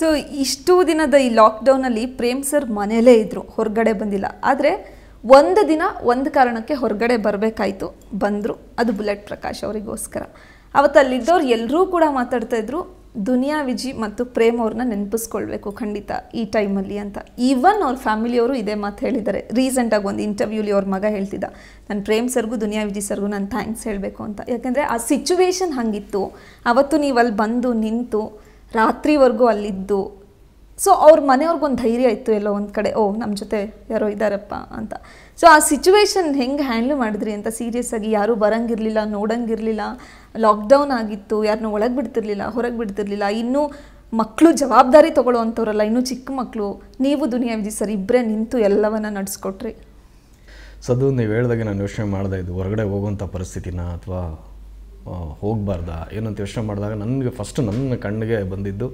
So ಇಷ್ಟು ದಿನದ ಈ ಲಾಕ್ಡೌನಲ್ಲಿ ಪ್ರೇಮ್ ಸರ್ ಮನೆಯಲ್ಲೇ ಇದ್ದರು ಹೊರಗಡೆ ಬಂದಿಲ್ಲ. ಆದರೆ ಒಂದು ದಿನ ಒಂದು ಕಾರಣಕ್ಕೆ ಹೊರಗಡೆ ಬರಬೇಕಾಯ್ತು, ಬಂದರು. ಅದು ಬುಲೆಟ್ ಪ್ರಕಾಶ್ ಅವರಿಗೋಸ್ಕರ. ಅವತ್ತು ಅಲ್ಲಿದ್ದವ್ರು ಎಲ್ಲರೂ ಕೂಡ ಮಾತಾಡ್ತಾ ಇದ್ರು, ದುನಿಯಾ, ವಿಜಿ ಮತ್ತು ಪ್ರೇಮ್ ಅವ್ರನ್ನ ನೆನಪಿಸ್ಕೊಳ್ಬೇಕು ಖಂಡಿತ ಈ ಟೈಮಲ್ಲಿ ಅಂತ. ಈವನ್ ಅವ್ರ ಫ್ಯಾಮಿಲಿಯವರು ಇದೇ ಮಾತು ಹೇಳಿದ್ದಾರೆ. ರೀಸೆಂಟಾಗಿ ಒಂದು ಇಂಟರ್ವ್ಯೂಲಿ ಅವ್ರ ಮಗ ಹೇಳ್ತಿದ್ದ, ನಾನು ಪ್ರೇಮ್ ಸರ್ಗೂ, ದುನಿಯಾ, ವಿಜಿ ಸರ್ಗೂ ನಾನು ಥ್ಯಾಂಕ್ಸ್ ಹೇಳಬೇಕು ಅಂತ. ಯಾಕೆಂದರೆ ಆ ಸಿಚುವೇಶನ್ ಹಾಗಿತ್ತು. ಅವತ್ತು ನೀವು ಅಲ್ಲಿ ಬಂದು ನಿಂತು ರಾತ್ರಿವರೆಗೂ ಅಲ್ಲಿದ್ದು. ಸೊ ಅವ್ರ ಮನೆಯವ್ರಿಗೊಂದು ಧೈರ್ಯ ಇತ್ತು ಎಲ್ಲೋ ಒಂದು ಕಡೆ, ಓ ನಮ್ಮ ಜೊತೆ ಯಾರೋ ಇದ್ದಾರಪ್ಪ ಅಂತ. ಸೊ ಆ ಸಿಚುವೇಶನ್ ಹೆಂಗೆ ಹ್ಯಾಂಡ್ಲ್ ಮಾಡಿದ್ರಿ ಅಂತ ಸೀರಿಯಸ್ ಆಗಿ ಯಾರೂ ಬರಂಗಿರಲಿಲ್ಲ, ನೋಡಂಗಿರಲಿಲ್ಲ. ಲಾಕ್ಡೌನ್ ಆಗಿತ್ತು ಯಾರನ್ನೂ ಒಳಗೆ ಬಿಡ್ತಿರ್ಲಿಲ್ಲ, ಹೊರಗೆ ಬಿಡ್ತಿರ್ಲಿಲ್ಲ. ಇನ್ನೂ ಮಕ್ಕಳು ಜವಾಬ್ದಾರಿ ತೊಗೊಳ್ಳೋವಂಥವ್ರಲ್ಲ, ಇನ್ನೂ ಚಿಕ್ಕ ಮಕ್ಕಳು ನೀವು ದುನಿಯಾ ವಿಜಿ ಸರ್ ಇಬ್ಬರೇ ನಿಂತು ಎಲ್ಲವನ್ನ ನಡೆಸ್ಕೊಟ್ರಿ. ಸದು ನೀವು ಹೇಳಿದಾಗ ನಾನು ಯೋಚನೆ ಮಾಡಿದೆ, ಇದು ಹೊರಗಡೆ ಹೋಗುವಂಥ ಪರಿಸ್ಥಿತಿನ ಅಥವಾ ಹೋಗಬಾರ್ದಾ? ಏನಂತ ಯೋಚನೆ ಮಾಡಿದಾಗ ನನಗೆ ಫಸ್ಟ್ ನನ್ನ ಕಣ್ಣಿಗೆ ಬಂದಿದ್ದು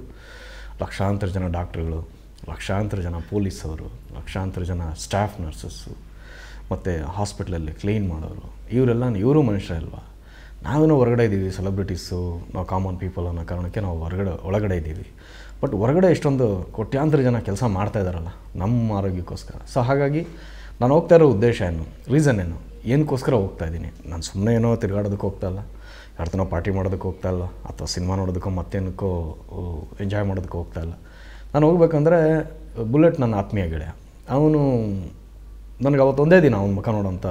ಲಕ್ಷಾಂತರ ಜನ ಡಾಕ್ಟ್ರುಗಳು, ಲಕ್ಷಾಂತರ ಜನ ಪೊಲೀಸವರು ಲಕ್ಷಾಂತರ ಜನ ಸ್ಟಾಫ್ ನರ್ಸಸ್ಸು ಮತ್ತು ಹಾಸ್ಪಿಟ್ಲಲ್ಲಿ ಕ್ಲೀನ್ ಮಾಡೋರು. ಇವರೆಲ್ಲ ಇವರು ಮನುಷ್ಯರಲ್ವಾ ನಾವೇನೋ ಹೊರಗಡೆ ಇದ್ದೀವಿ ಸೆಲೆಬ್ರಿಟೀಸು ನಾವು ಕಾಮನ್ ಪೀಪಲ್ ಅನ್ನೋ ಕಾರಣಕ್ಕೆ ನಾವು ಹೊರಗಡೆ, ಒಳಗಡೆ ಇದ್ದೀವಿ. ಬಟ್ ಹೊರಗಡೆ ಎಷ್ಟೊಂದು ಕೋಟ್ಯಾಂತರ ಜನ ಕೆಲಸ ಮಾಡ್ತಾ ಇದ್ದಾರಲ್ಲ ನಮ್ಮ ಆರೋಗ್ಯಕ್ಕೋಸ್ಕರ. ಸೊ ಹಾಗಾಗಿ ನಾನು ಹೋಗ್ತಾ ಇರೋ ಉದ್ದೇಶ ಏನು? ರೀಸನ್ ಏನು? ಏನಕ್ಕೋಸ್ಕರ ಹೋಗ್ತಾ ಇದ್ದೀನಿ? ನಾನು ಸುಮ್ಮನೆ ಏನೋ ತಿರುಗಾಡೋದಕ್ಕೆ ಹೋಗ್ತಾ ಇಲ್ಲ. ಯಾರ್ದನೋ ಪಾರ್ಟಿ ಮಾಡೋದಕ್ಕೆ ಹೋಗ್ತಾ ಇಲ್ಲ. ಅಥವಾ ಸಿನಿಮಾ ನೋಡೋದಕ್ಕೋ ಮತ್ತೇನಕ್ಕೋ ಎಂಜಾಯ್ ಮಾಡೋದಕ್ಕೆ ಹೋಗ್ತಾ ಇಲ್ಲ. ನಾನು ಹೋಗ್ಬೇಕಂದ್ರೆ ಬುಲೆಟ್ ನನ್ನ ಆತ್ಮೀಯ ಗೆಳೆಯ. ಅವನು ನನಗೆ ಅವತ್ತು ಒಂದೇ ದಿನ ಅವನ ಮುಖ ನೋಡೋಂಥ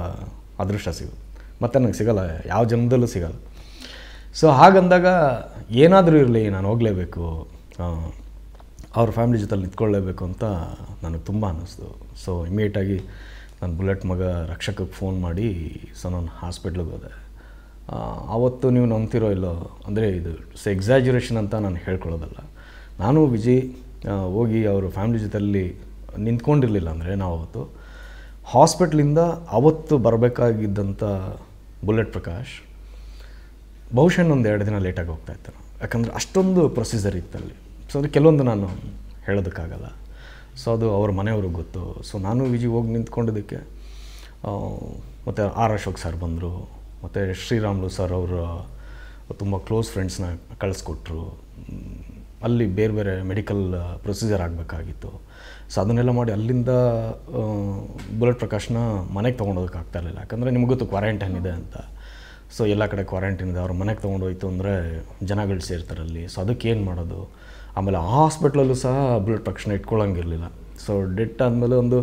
ಅದೃಷ್ಟ ಸಿಗೋದು ಮತ್ತು ನನಗೆ ಸಿಗಲ್ಲ, ಯಾವ ಜನ್ಮದಲ್ಲೂ ಸಿಗಲ್ಲ. ಸೊ ಹಾಗಂದಾಗ ಏನಾದರೂ ಇರಲಿ, ನಾನು ಹೋಗಲೇಬೇಕು ಅವ್ರ ಫ್ಯಾಮಿಲಿ ಜೊತೆಲಿ ನಿಂತ್ಕೊಳ್ಳೇಬೇಕು ಅಂತ ನನಗೆ ತುಂಬ ಅನ್ನಿಸ್ತು ಸೊ ಇಮಿಡಿಯೇಟಾಗಿ ನಾನು ಬುಲೆಟ್ ಮಗ ರಕ್ಷಕಕ್ಕೆ ಫೋನ್ ಮಾಡಿ ಸೊ ನಾನು ಹಾಸ್ಪಿಟ್ಲಿಗೆ ಹೋದೆ. ಆವತ್ತು ನೀವು ನಂಬ್ತಿರೋ ಇಲ್ಲೋ? ಅಂದರೆ ಇದು ಎಕ್ಸಾಜುರೇಷನ್ ಅಂತ ನಾನು ಹೇಳ್ಕೊಳ್ಳೋದಲ್ಲ. ನಾನು ವಿಜಯ್ ಹೋಗಿ ಅವ್ರ ಫ್ಯಾಮಿಲಿ ಜೊತೆಯಲ್ಲಿ ನಿಂತ್ಕೊಂಡಿರಲಿಲ್ಲ ಅಂದರೆ ನಾವು ಅವತ್ತು. ಹಾಸ್ಪಿಟ್ಲಿಂದ ಅವತ್ತು ಬರಬೇಕಾಗಿದ್ದಂಥ ಬುಲೆಟ್ ಪ್ರಕಾಶ್ ಬಹುಶಃ ಇನ್ನೊಂದು ಎರಡು ದಿನ ಲೇಟಾಗಿ ಹೋಗ್ತಾ ಇತ್ತು. ಯಾಕಂದರೆ ಅಷ್ಟೊಂದು ಪ್ರೊಸೀಜರ್ ಇತ್ತು ಅಲ್ಲಿ ಸೊ, ಅಂದರೆ ಕೆಲವೊಂದು ನಾನು ಹೇಳೋದಕ್ಕಾಗಲ್ಲ. ಸೊ ಅದು ಅವ್ರ ಮನೆಯವ್ರಿಗೆ ಗೊತ್ತು. ಸೊ ನಾನು ವಿಜಿ ಹೋಗಿ ನಿಂತ್ಕೊಂಡಿದ್ದಕ್ಕೆ ಮತ್ತು ಆರ್ ಅಶೋಕ್ ಸರ್ ಬಂದರು, ಮತ್ತು ಶ್ರೀರಾಮ್ಲು ಸರ್ ಅವರು, ತುಂಬ ಕ್ಲೋಸ್ ಫ್ರೆಂಡ್ಸ್ನ ಕಳಿಸ್ಕೊಟ್ರು. ಅಲ್ಲಿ ಬೇರೆ ಬೇರೆ ಮೆಡಿಕಲ್ ಪ್ರೊಸೀಜರ್ ಆಗಬೇಕಾಗಿತ್ತು. ಸೊ ಅದನ್ನೆಲ್ಲ ಮಾಡಿ ಅಲ್ಲಿಂದ ಬುಲೆಟ್ ಪ್ರಕಾಶ್ನ ಮನೆಗೆ ತೊಗೊಂಡೋದಕ್ಕೆ ಆಗ್ತಾ ಇರಲಿಲ್ಲ. ಯಾಕಂದರೆ ನಿಮ್ಗೆ ಗೊತ್ತು ಕ್ವಾರಂಟೈನ್ ಇದೆ ಅಂತ. ಸೊ ಎಲ್ಲ ಕಡೆ ಕ್ವಾರಂಟೈನ್ ಇದೆ, ಅವ್ರ ಮನೆಗೆ ತೊಗೊಂಡೋಯ್ತು ಅಂದರೆ ಜನಗಳು ಸೇರ್ತಾರೆ ಅಲ್ಲಿ. ಸೊ ಅದಕ್ಕೆ ಏನು ಮಾಡೋದು? ಆಮೇಲೆ ಹಾಸ್ಪಿಟ್ಲಲ್ಲೂ ಸಹ ಬ್ಲಡ್ ಪ್ರಕಾಶ್ನ ಇಟ್ಕೊಳ್ಳೋಂಗಿರಲಿಲ್ಲ ಸೊ ಡೆಟ್ ಆದಮೇಲೆ ಒಂದು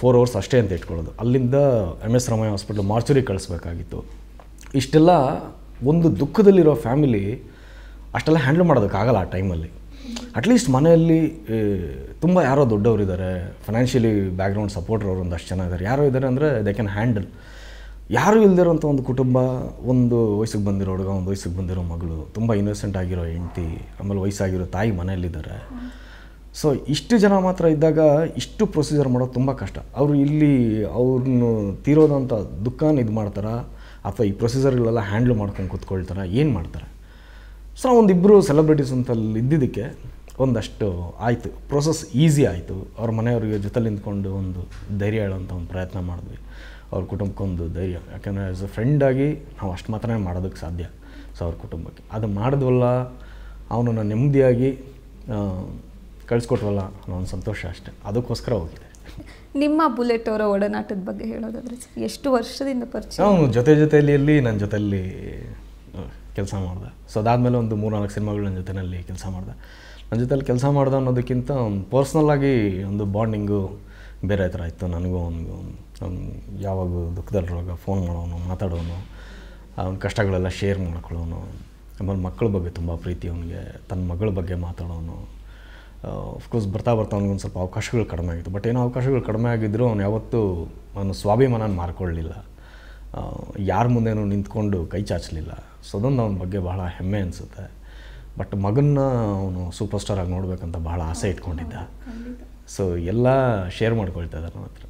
ಫೋರ್ ಅವರ್ಸ್ ಅಷ್ಟೇ ಅಂತ ಇಟ್ಕೊಳ್ಳೋದು. ಅಲ್ಲಿಂದ M S Ramaiah hospital mortuary ಕಳಿಸ್ಬೇಕಾಗಿತ್ತು. ಇಷ್ಟೆಲ್ಲ ಒಂದು ದುಃಖದಲ್ಲಿರೋ ಫ್ಯಾಮಿಲಿ ಅಷ್ಟೆಲ್ಲ ಹ್ಯಾಂಡಲ್ ಮಾಡೋದಕ್ಕಾಗಲ್ಲ ಆ ಟೈಮಲ್ಲಿ ಅಟ್ಲೀಸ್ಟ್ ಮನೆಯಲ್ಲಿ ತುಂಬ ಯಾರೋ ದೊಡ್ಡವರಿದ್ದಾರೆ. ಫೈನಾನ್ಷಿಯಲಿ ಬ್ಯಾಕ್ಗ್ರೌಂಡ್ ಸಪೋರ್ಟರ್ ಅವರು ಒಂದಷ್ಟು ಜನ ಇದ್ದಾರೆ. ಯಾರೋ ಇದ್ದಾರೆ ಅಂದರೆ ದೇ ಕ್ಯಾನ್ ಹ್ಯಾಂಡಲ್ ಯಾರೂ ಇಲ್ದಿರೋಂಥ ಒಂದು ಕುಟುಂಬ, ಒಂದು ವಯಸ್ಸಿಗೆ ಬಂದಿರೋ ಹುಡುಗ, ಒಂದು ವಯಸ್ಸಿಗೆ ಬಂದಿರೋ ಮಗಳು, ತುಂಬ ಇನ್ನೋಸೆಂಟ್ ಆಗಿರೋ ಹೆಂಡತಿ, ಆಮೇಲೆ ವಯಸ್ಸಾಗಿರೋ ತಾಯಿ ಮನೆಯಲ್ಲಿದ್ದಾರೆ. ಸೊ ಇಷ್ಟು ಜನ ಮಾತ್ರ ಇದ್ದಾಗ ಇಷ್ಟು ಪ್ರೊಸೀಜರ್ ಮಾಡೋದು ತುಂಬ ಕಷ್ಟ. ಅವರು ಇಲ್ಲಿ ಅವ್ರನ್ನ ತೀರೋದಂಥ ದುಃಖನ ಇದು ಮಾಡ್ತಾರೆ? ಅಥವಾ ಈ ಪ್ರೊಸೀಜರ್ಗಳೆಲ್ಲ ಹ್ಯಾಂಡ್ಲ್ ಮಾಡ್ಕೊಂಡು ಕೂತ್ಕೊಳ್ತಾರ? ಏನು ಮಾಡ್ತಾರೆ? ಸೊ ಒಂದಿಬ್ಬರು ಸೆಲೆಬ್ರಿಟೀಸ್ ಅಂತ ಅಲ್ಲಿ ಇದ್ದಿದ್ದಕ್ಕೆ ಒಂದಷ್ಟು ಆಯಿತು. ಪ್ರೊಸೆಸ್ ಈಸಿ ಆಯಿತು. ಅವ್ರ ಮನೆಯವ್ರಿಗೆ ಜೊತೆ ನಿಂತ್ಕೊಂಡು ಒಂದು ಧೈರ್ಯ ಹೇಳೋಂಥ ಒಂದು ಪ್ರಯತ್ನ ಮಾಡಿದ್ವಿ. ಅವ್ರ ಕುಟುಂಬಕ್ಕೊಂದು ಧೈರ್ಯ. ಯಾಕಂದರೆ ಆ್ಯಸ್ ಅ ಫ್ರೆಂಡಾಗಿ ನಾವು ಅಷ್ಟು ಮಾತ್ರ ಮಾಡೋದಕ್ಕೆ ಸಾಧ್ಯ. ಸೊ ಅವ್ರ ಕುಟುಂಬಕ್ಕೆ. ಅದು ಮಾಡಿದ್ವಲ್ಲ ಅವನನ್ನು ನೆಮ್ಮದಿಯಾಗಿ ಕಳಿಸ್ಕೊಟ್ವಲ್ಲ ಅನ್ನೋ ಒಂದು ಸಂತೋಷ ಅಷ್ಟೇ. ಅದಕ್ಕೋಸ್ಕರ ಹೋಗಿದೆ. ನಿಮ್ಮ ಬುಲೆಟ್ ಅವರ ಒಡನಾಟದ ಬಗ್ಗೆ ಹೇಳೋದಾದ್ರೆ ಎಷ್ಟು ವರ್ಷದಿಂದ ಪರಿಚಯ? ಅವನು ಜೊತೆ ಜೊತೆಯಲ್ಲಿ ನನ್ನ ಜೊತೆಯಲ್ಲಿ ಕೆಲಸ ಮಾಡ್ದೆ. ಸೊ ಅದಾದಮೇಲೆ ಒಂದು ಮೂರ್ನಾಲ್ಕು ಸಿನಿಮಾಗಳು ನನ್ನ ಜೊತೆಯಲ್ಲಿ ಕೆಲಸ ಮಾಡ್ದೆ. ನನ್ನ ಜೊತೆಯಲ್ಲಿ ಕೆಲಸ ಮಾಡ್ದೆ ಅನ್ನೋದಕ್ಕಿಂತ ಪರ್ಸ್ನಲ್ಲಾಗಿ ಒಂದು ಬಾಂಡಿಂಗು ಬೇರೆ ಥರ ಇತ್ತು. ನನಗೂ ಅವನಿಗೂ ಅವ್ನು ಯಾವಾಗಲೂ ದುಃಖದಲ್ಲಿರುವಾಗ ಫೋನ್ ಮಾಡೋನು, ಮಾತಾಡೋನು, ಅವನ ಕಷ್ಟಗಳೆಲ್ಲ ಶೇರ್ ಮಾಡ್ಕೊಳ್ಳೋನು, ಆಮೇಲೆ ಮಕ್ಕಳ ಬಗ್ಗೆ ತುಂಬ ಪ್ರೀತಿ ಅವನಿಗೆ, ತನ್ನ ಮಗಳ ಬಗ್ಗೆ ಮಾತಾಡೋನು. ಅಫ್ಕೋರ್ಸ್ ಬರ್ತಾ ಬರ್ತಾ ಅವ್ನಿಗೆ ಸ್ವಲ್ಪ ಅವಕಾಶಗಳು ಕಡಿಮೆ ಆಗಿತ್ತು. ಬಟ್ ಏನೋ ಅವಕಾಶಗಳು ಕಡಿಮೆ ಆಗಿದ್ದರೂ ಅವ್ನು ಯಾವತ್ತೂ ಅವನು ಸ್ವಾಭಿಮಾನ ಮಾರ್ಕೊಳ್ಳಲಿಲ್ಲ ಯಾರ ಮುಂದೆನೂ ನಿಂತ್ಕೊಂಡು ಕೈ ಚಾಚಲಿಲ್ಲ. ಸೊ ಅದೊಂದು ಅವನ ಬಗ್ಗೆ ಬಹಳ ಹೆಮ್ಮೆ ಅನಿಸುತ್ತೆ. ಬಟ್ ಮಗನ್ನ ಅವನು ಸೂಪರ್ ಸ್ಟಾರ್ ಆಗಿ ನೋಡಬೇಕಂತ ಬಹಳ ಆಸೆ ಇಟ್ಕೊಂಡಿದ್ದ. ಸೊ ಎಲ್ಲ ಶೇರ್ ಮಾಡ್ಕೊಳ್ತಾ ಇದ್ದಾರೆ ನನ್ನ ಹತ್ರ.